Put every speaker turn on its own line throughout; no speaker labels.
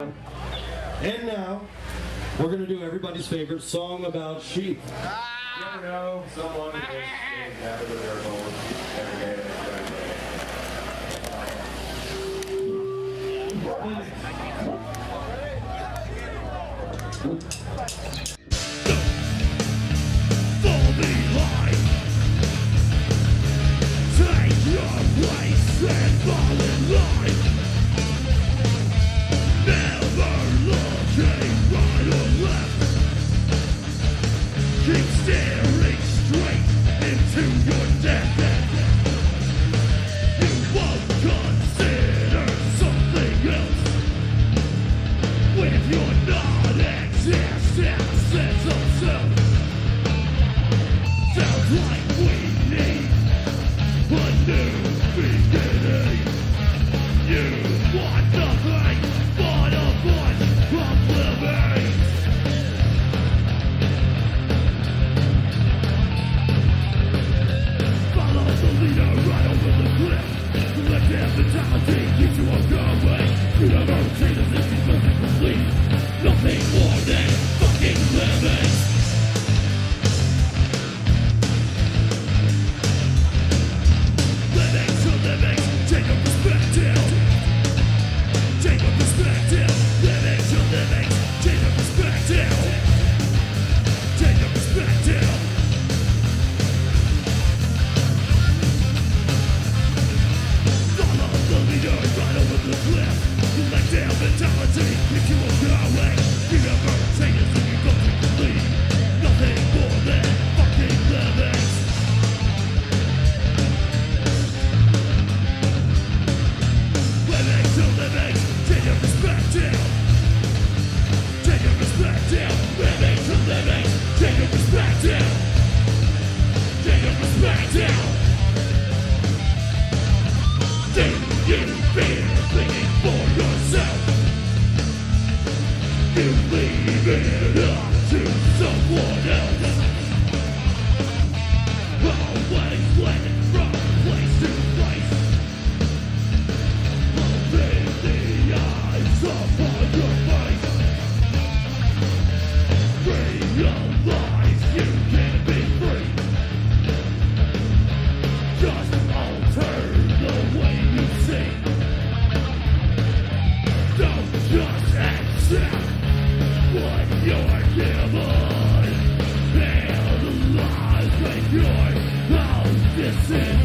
And now, we're going to do everybody's favorite song about sheep.
Ah! You know, someone is every day.
Thank you. You're it up to someone else. Away. sin.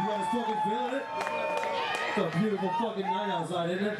You guys fucking feeling it? It's a beautiful fucking night outside, isn't it?